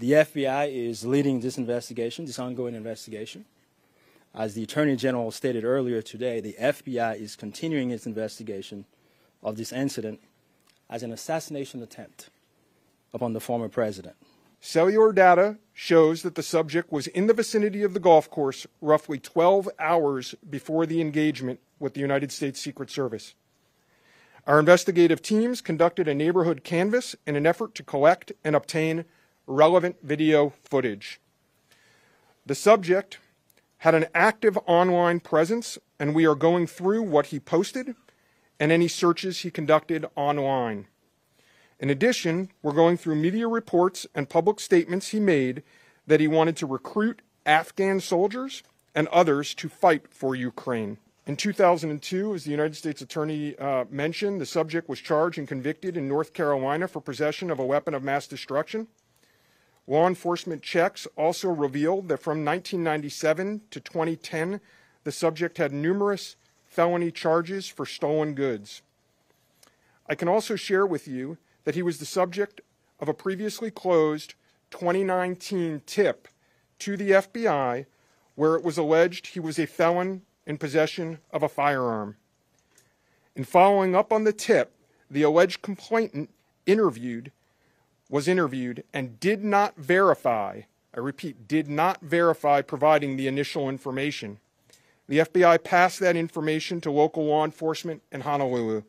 The FBI is leading this investigation, this ongoing investigation. As the Attorney General stated earlier today, the FBI is continuing its investigation of this incident as an assassination attempt upon the former president. Cellular data shows that the subject was in the vicinity of the golf course roughly 12 hours before the engagement with the United States Secret Service. Our investigative teams conducted a neighborhood canvass in an effort to collect and obtain relevant video footage. The subject had an active online presence, and we are going through what he posted and any searches he conducted online. In addition, we're going through media reports and public statements he made that he wanted to recruit Afghan soldiers and others to fight for Ukraine. In 2002, as the United States Attorney uh, mentioned, the subject was charged and convicted in North Carolina for possession of a weapon of mass destruction. Law enforcement checks also revealed that from 1997 to 2010, the subject had numerous felony charges for stolen goods. I can also share with you that he was the subject of a previously closed 2019 tip to the FBI where it was alleged he was a felon in possession of a firearm. In following up on the tip, the alleged complainant interviewed was interviewed and did not verify, I repeat, did not verify providing the initial information. The FBI passed that information to local law enforcement in Honolulu.